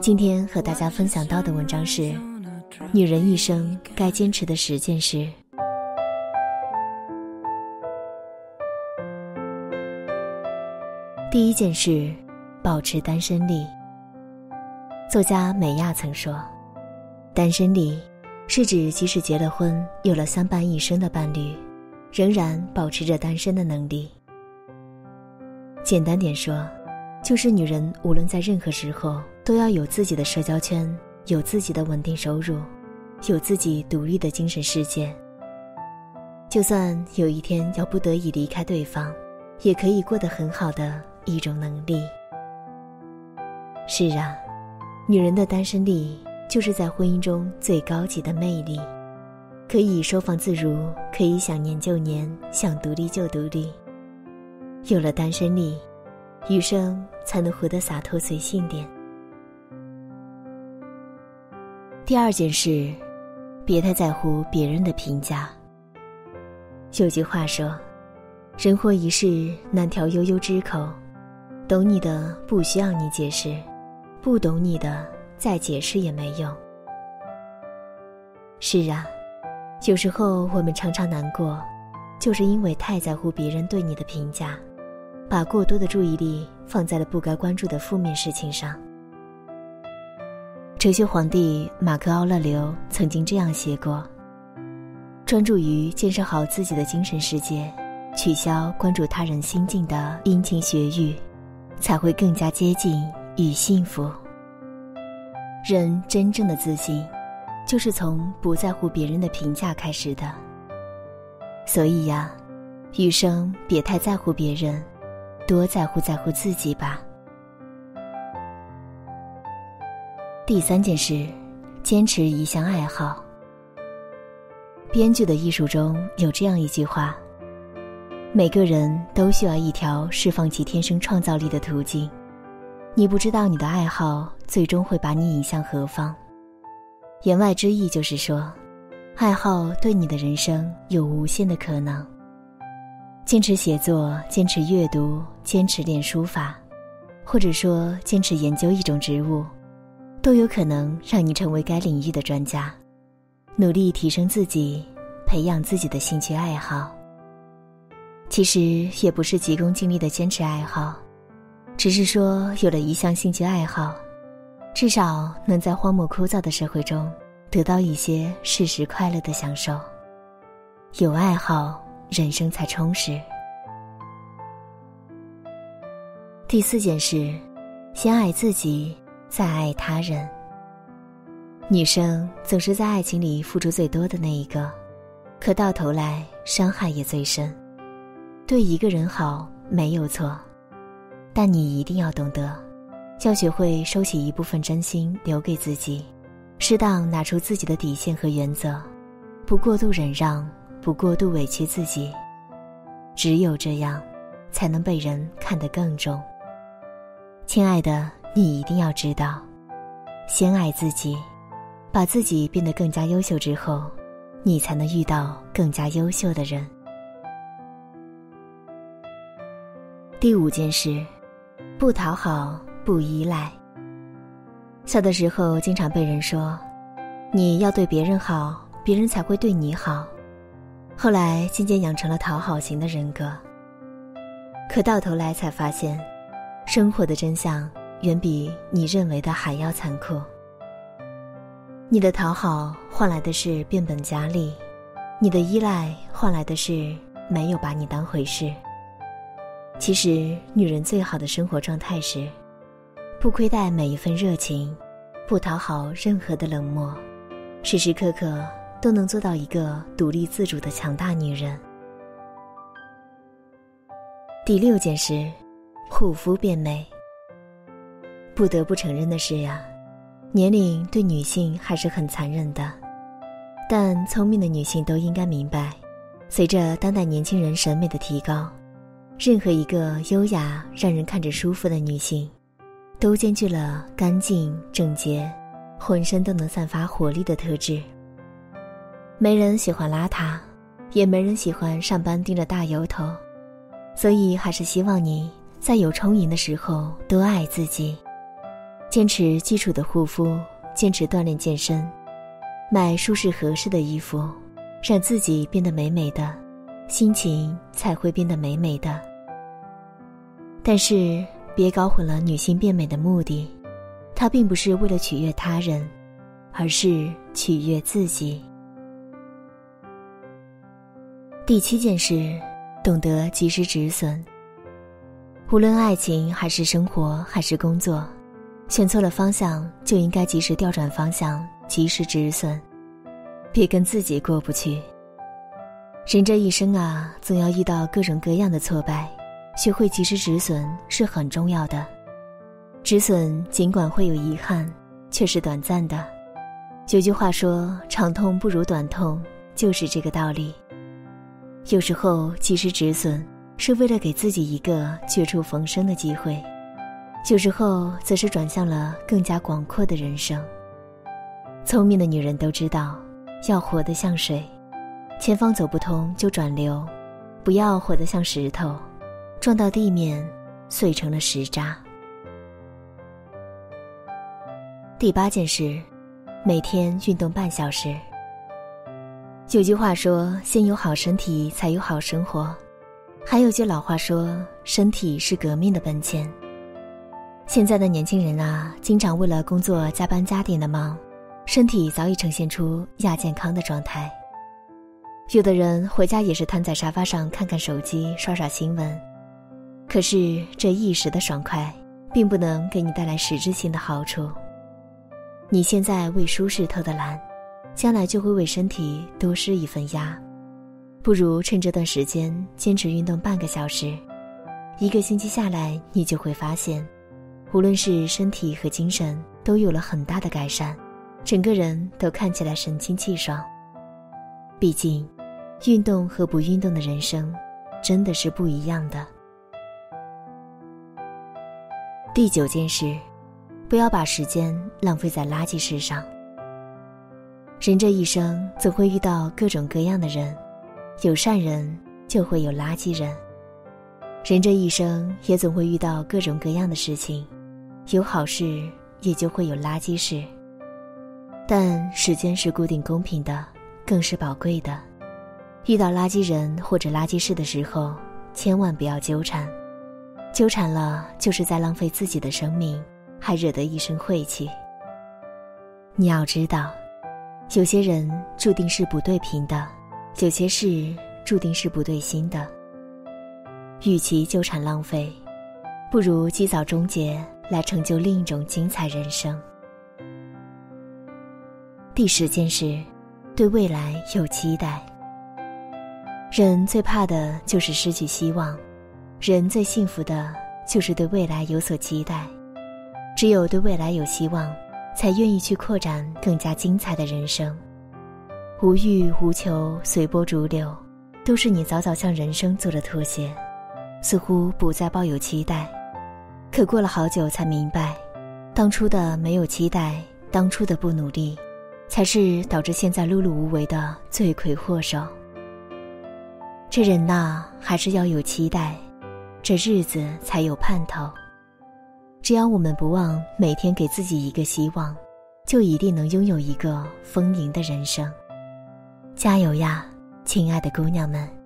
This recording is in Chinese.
今天和大家分享到的文章是：女人一生该坚持的十件事。第一件事，保持单身力。作家美亚曾说：“单身力是指即使结了婚，有了相伴一生的伴侣，仍然保持着单身的能力。”简单点说，就是女人无论在任何时候都要有自己的社交圈，有自己的稳定收入，有自己独立的精神世界。就算有一天要不得已离开对方，也可以过得很好的。一种能力。是啊，女人的单身力就是在婚姻中最高级的魅力，可以收放自如，可以想念就念，想独立就独立。有了单身力，余生才能活得洒脱随性点。第二件事，别太在乎别人的评价。有句话说：“人活一世，难调悠悠之口。”懂你的不需要你解释，不懂你的再解释也没用。是啊，有时候我们常常难过，就是因为太在乎别人对你的评价，把过多的注意力放在了不该关注的负面事情上。哲学皇帝马克·奥勒留曾经这样写过：“专注于建设好自己的精神世界，取消关注他人心境的殷勤学欲。”才会更加接近与幸福。人真正的自信，就是从不在乎别人的评价开始的。所以呀，余生别太在乎别人，多在乎在乎自己吧。第三件事，坚持一项爱好。编剧的艺术中有这样一句话。每个人都需要一条释放其天生创造力的途径。你不知道你的爱好最终会把你引向何方。言外之意就是说，爱好对你的人生有无限的可能。坚持写作，坚持阅读，坚持练书法，或者说坚持研究一种植物，都有可能让你成为该领域的专家。努力提升自己，培养自己的兴趣爱好。其实也不是急功近利的坚持爱好，只是说有了一项兴趣爱好，至少能在荒漠枯燥的社会中得到一些适时快乐的享受。有爱好，人生才充实。第四件事，先爱自己，再爱他人。女生总是在爱情里付出最多的那一个，可到头来伤害也最深。对一个人好没有错，但你一定要懂得，要学会收起一部分真心留给自己，适当拿出自己的底线和原则，不过度忍让，不过度委屈自己，只有这样，才能被人看得更重。亲爱的，你一定要知道，先爱自己，把自己变得更加优秀之后，你才能遇到更加优秀的人。第五件事，不讨好，不依赖。小的时候经常被人说，你要对别人好，别人才会对你好。后来渐渐养成了讨好型的人格。可到头来才发现，生活的真相远比你认为的还要残酷。你的讨好换来的是变本加厉，你的依赖换来的是没有把你当回事。其实，女人最好的生活状态是，不亏待每一份热情，不讨好任何的冷漠，时时刻刻都能做到一个独立自主的强大女人。第六件事，护肤变美。不得不承认的是呀，年龄对女性还是很残忍的，但聪明的女性都应该明白，随着当代年轻人审美的提高。任何一个优雅、让人看着舒服的女性，都兼具了干净、整洁，浑身都能散发活力的特质。没人喜欢邋遢，也没人喜欢上班盯着大油头，所以还是希望你在有充盈的时候多爱自己。坚持基础的护肤，坚持锻炼健身，买舒适合适的衣服，让自己变得美美的，心情才会变得美美的。但是，别搞混了女性变美的目的，它并不是为了取悦他人，而是取悦自己。第七件事，懂得及时止损。无论爱情还是生活还是工作，选错了方向就应该及时调转方向，及时止损，别跟自己过不去。人这一生啊，总要遇到各种各样的挫败，学会及时止损是很重要的。止损尽管会有遗憾，却是短暂的。有句话说：“长痛不如短痛”，就是这个道理。有时候及时止损。是为了给自己一个绝处逢生的机会，九十后则是转向了更加广阔的人生。聪明的女人都知道，要活得像水，前方走不通就转流，不要活得像石头，撞到地面碎成了石渣。第八件事，每天运动半小时。有句话说：“先有好身体，才有好生活。”还有句老话说：“身体是革命的本钱。”现在的年轻人啊，经常为了工作加班加点的忙，身体早已呈现出亚健康的状态。有的人回家也是瘫在沙发上看看手机、刷刷新闻，可是这一时的爽快，并不能给你带来实质性的好处。你现在为舒适偷的懒，将来就会为身体多施一份压。不如趁这段时间坚持运动半个小时，一个星期下来，你就会发现，无论是身体和精神都有了很大的改善，整个人都看起来神清气爽。毕竟，运动和不运动的人生，真的是不一样的。第九件事，不要把时间浪费在垃圾事上。人这一生总会遇到各种各样的人。有善人，就会有垃圾人。人这一生也总会遇到各种各样的事情，有好事，也就会有垃圾事。但时间是固定公平的，更是宝贵的。遇到垃圾人或者垃圾事的时候，千万不要纠缠，纠缠了就是在浪费自己的生命，还惹得一身晦气。你要知道，有些人注定是不对频的。有些事注定是不对心的，与其纠缠浪费，不如及早终结，来成就另一种精彩人生。第十件事，对未来有期待。人最怕的就是失去希望，人最幸福的就是对未来有所期待。只有对未来有希望，才愿意去扩展更加精彩的人生。无欲无求，随波逐流，都是你早早向人生做了妥协，似乎不再抱有期待。可过了好久才明白，当初的没有期待，当初的不努力，才是导致现在碌碌无为的罪魁祸首。这人呐，还是要有期待，这日子才有盼头。只要我们不忘每天给自己一个希望，就一定能拥有一个丰盈的人生。加油呀，亲爱的姑娘们！